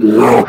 No.